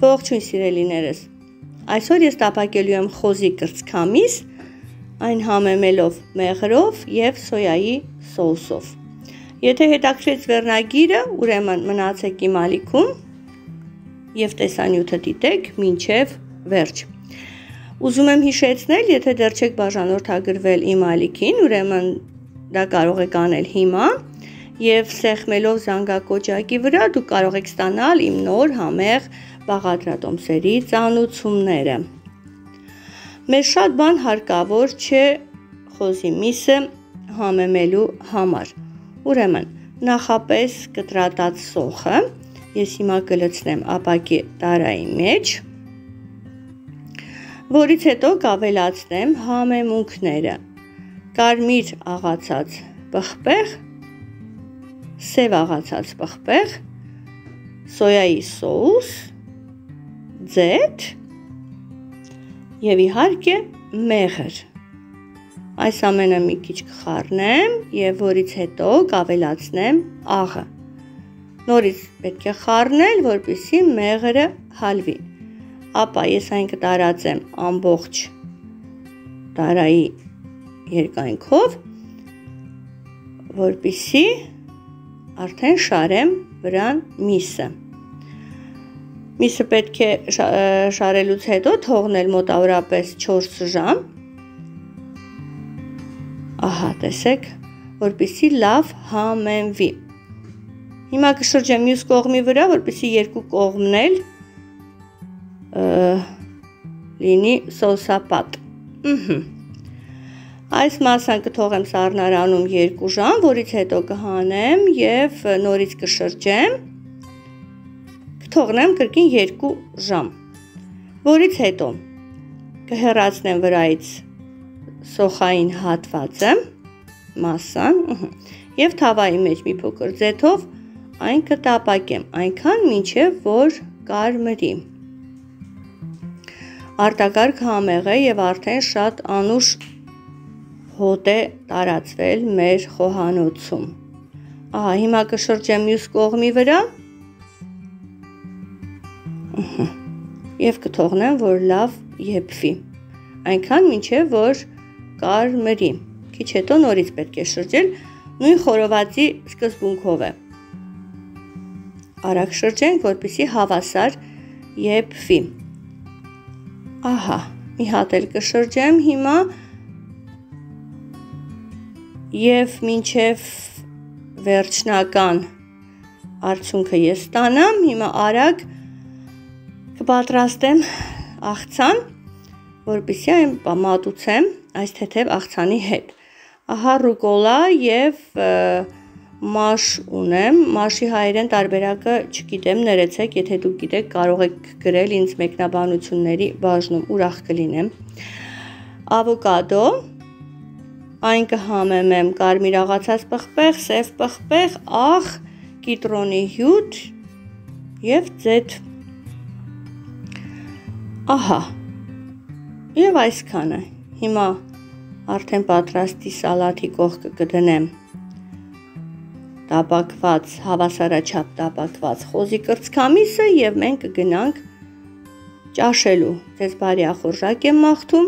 Ողջույն սիրելիներս։ Այսօր ես տապակելու եմ խոզի կրծքամիս, այն համեմելով մեղրով եւ սոյայի սոուսով։ Եթե հետաքրեց վերնագիրը, ուրեմն մնացեք իմ ալիքում եւ տեսանյութը դիտեք մինչեւ վերջ։ Ուզում եմ հիշեցնել, եթե դեռ չեք բաժանորդագրվել իմ ալիքին, ուրեմն դա կարող եք անել հիմա եւ սեղմելով զանգակոճակի վրա դուք կարող եք ստանալ իմ նոր համեղ բաղադրատոմսերի ծանուցումները։ Մեր շատ բան հարկավոր չէ խոզի միսը համեմելու համար։ Ուրեմն, նախապես կտրատած սոխը ես հիմա կլցնեմ ապակի տարայի մեջ որից հետո կավելացնեմ համեմունքները։ Կարմիր աղացած պղպեղ, սև աղացած պղպեղ, սոյայի սոուս, ձեթ եւ իհարկե մեղր։ Այս ամենը մի քիչ կխառնեմ եւ որից հետո կավելացնեմ աղը։ Նորից պետք է խառնել, որպեսզի մեղրը հալվի ապա ես այն կտարածեմ ամբողջ տարայի երկայնքով, որպիսի արդեն շարեմ վրան միսը։ Միսը պետք է շարելուց հետո թողնել մոտավորապես 4 ժամ։ Ահա, տեսեք, որպիսի լավ համենվի։ Հիմա կշրջեմ մյուս կողմի վրա, որպիսի երկու կողմն էլ լինի սոսապատ։ Ահա։ Այս մասան կթողեմ սառնարանում 2 ժամ, որից հետո կհանեմ եւ նորից կշրջեմ։ Կթողնեմ կրկին 2 ժամ։ Որից հետո կհեռացնեմ վրայից սոխային հատվածը, մասան, եւ թավայի մեջ մի փոքր ձեթով այն կտապակեմ, այնքան մինչև որ կարմրի արտակարգ համեղ է եւ արդեն շատ անուշ հոտ է տարածվել մեր խոհանոցում։ Ահա հիմա կշրջեմ մյուս կողմի վրա։ Եվ կթողնեմ, որ լավ եփվի։ Այնքան մինչև որ կարմրի։ Քիչ հետո նորից պետք է շրջել նույն խորովածի սկզբունքով է։ Արագ շրջենք, որպեսզի հավասար եփվի։ Ահա, մի հատ էլ կշրջեմ հիմա եւ մինչեւ վերջնական արդյունքը ես ստանամ, հիմա արագ կպատրաստեմ աղցան, որպեսզի այն մատուցեմ այս թեթև աղցանի հետ։ Ահա ռուկոլա եւ մաշ ունեմ, մաշի հայերեն տարբերակը չգիտեմ, ներեցեք, եթե դուք գիտեք, կարող եք գրել ինձ մեկնաբանությունների բաժնում, ուրախ կլինեմ։ Ավոկադո, այն կհամեմեմ կարմիր աղացած պղպեղ, սև պղպեղ, աղ, կիտրոնի հյութ եւ ձեթ։ Ահա։ Եվ այսքանը։ Հիմա արդեն պատրաստի սալաթի կողքը կդնեմ տապակված, հավասարաչափ տապակված խոզի կրծքամիսը եւ մենք կգնանք ճաշելու։ Ձեզ բարի ախորժակ եմ մաղթում։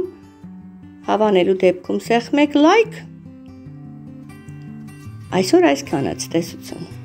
Հավանելու դեպքում սեղմեք լայք։ Այսօր այսքանը ցտեսություն։